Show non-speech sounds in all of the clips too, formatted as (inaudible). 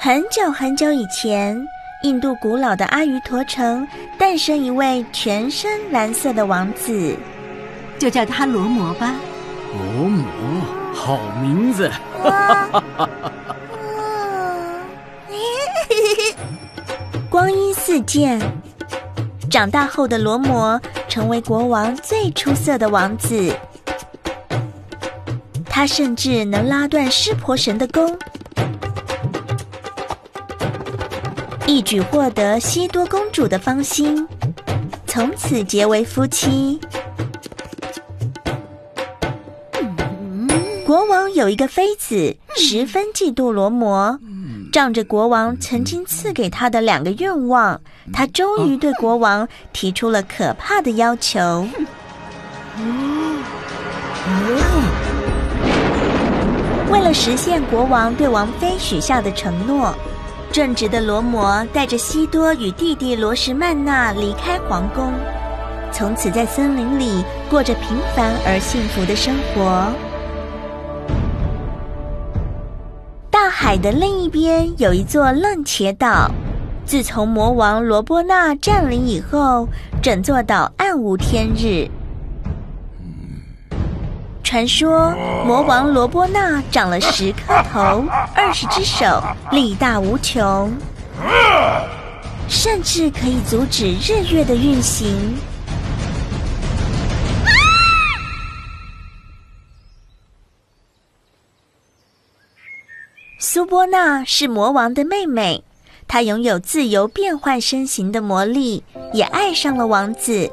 很久很久以前，印度古老的阿瑜陀城诞生一位全身蓝色的王子，就叫他罗摩吧。罗摩，好名字。光阴似箭，长大后的罗摩成为国王最出色的王子。他甚至能拉断湿婆神的弓，一举获得西多公主的芳心，从此结为夫妻。国王有一个妃子，十分嫉妒罗摩。仗着国王曾经赐给他的两个愿望，他终于对国王提出了可怕的要求。为了实现国王对王妃许下的承诺，正直的罗摩带着西多与弟弟罗什曼娜离开皇宫，从此在森林里过着平凡而幸福的生活。大海的另一边有一座楞茄岛，自从魔王罗波那占领以后，整座岛暗无天日。传说魔王罗波那长了十颗头、二十只手，力大无穷，甚至可以阻止日月的运行。苏波娜是魔王的妹妹，她拥有自由变换身形的魔力，也爱上了王子。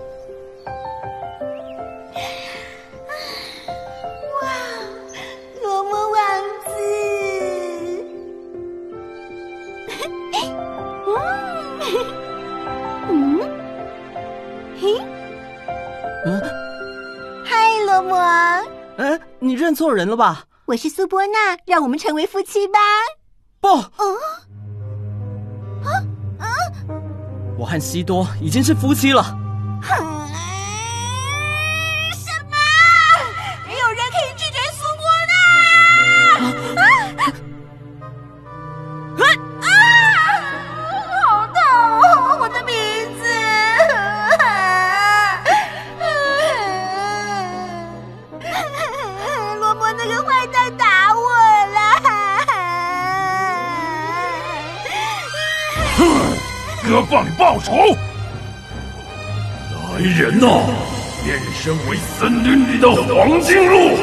(laughs) 嗯，嘿，嗯，嗨，罗摩，哎，你认错人了吧？我是苏波娜，让我们成为夫妻吧。不，嗯，啊啊！我和西多已经是夫妻了。哥帮你报仇！来人呐，变身为森林里的黄金鹿，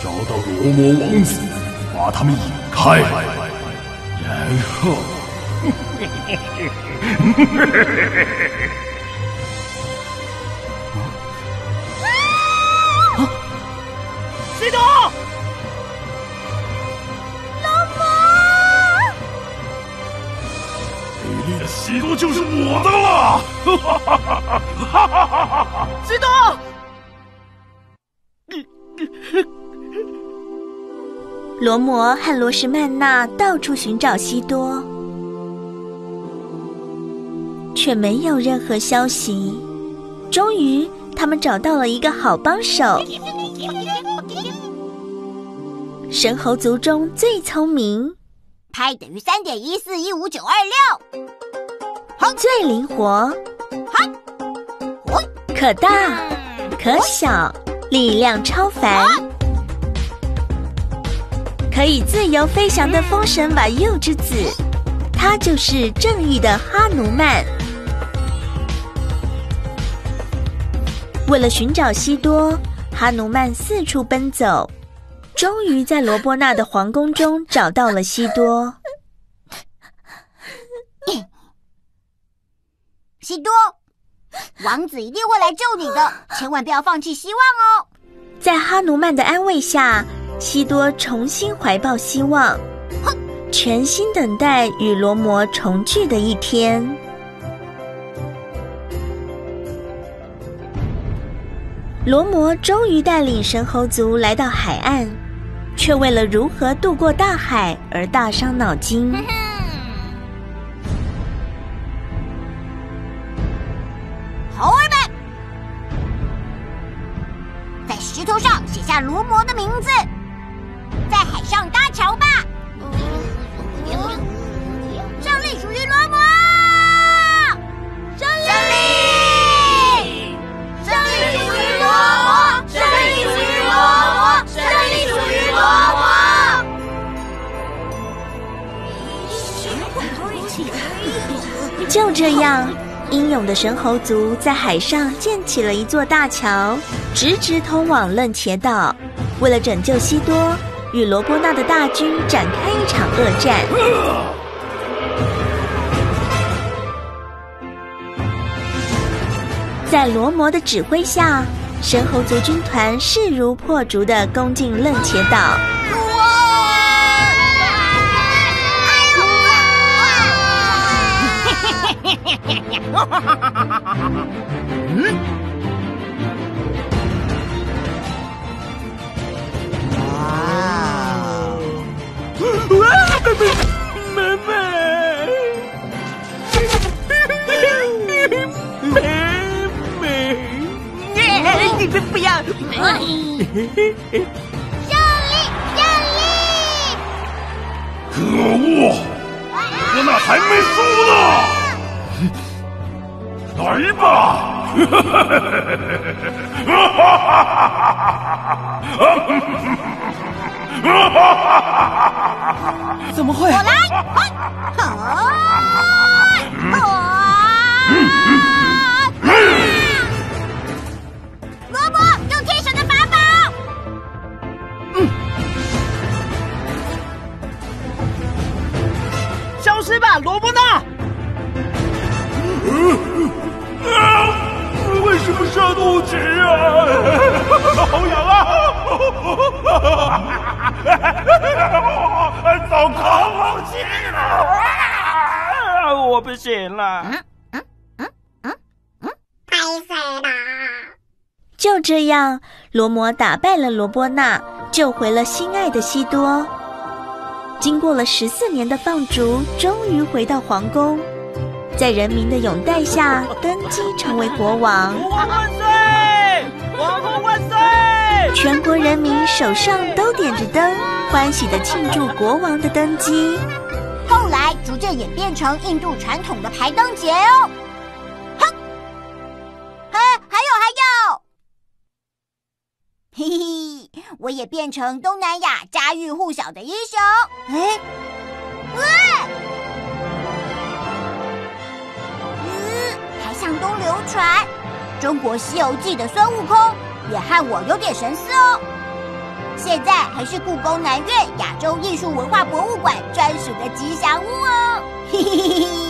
找到罗摩王子，把他们引开，然后，(laughs) 西多就是我的了！哈哈哈哈哈哈！西多，(laughs) 罗摩和罗什曼娜到处寻找西多，却没有任何消息。终于，他们找到了一个好帮手——神猴族中最聪明、派等于三点一四一五九二六，最灵活、可大可小、力量超凡。可以自由飞翔的风神瓦佑之子，他就是正义的哈努曼。为了寻找西多，哈努曼四处奔走，终于在罗波纳的皇宫中找到了西多。西多，王子一定会来救你的，(laughs) 千万不要放弃希望哦！在哈努曼的安慰下，西多重新怀抱希望，全心等待与罗摩重聚的一天。罗摩终于带领神猴族来到海岸，却为了如何渡过大海而大伤脑筋。(laughs) (laughs) 就这样，英勇的神猴族在海上建起了一座大桥，直直通往楞茄岛。为了拯救西多，与罗波那的大军展开一场恶战。在罗摩的指挥下，神猴族军团势如破竹的攻进楞茄岛。妹妹，妹妹，你不不要！可恶！我那还没输呢！来吧！怎么会？我来！啊啊罗伯，用天神的法宝！消失吧，罗伯纳！啊！为什么杀肚脐啊？好痒啊！糟糕，放弃了！我不行了。就这样，罗摩打败了罗波那，救回了心爱的西多。经过了十四年的放逐，终于回到皇宫，在人民的拥戴下登基成为国王。国王万岁！王后万岁！全国人民手上都点着灯，欢喜的庆祝国王的登基。后来逐渐演变成印度传统的排灯节哦。哼，哎，还有还有，嘿嘿，我也变成东南亚家喻户晓的英雄。哎，喂，东东流传，中国西游记的孙悟空也和我有点神似哦。现在还是故宫南苑亚洲艺术文化博物馆专属的吉祥物哦。嘿嘿嘿嘿嘿。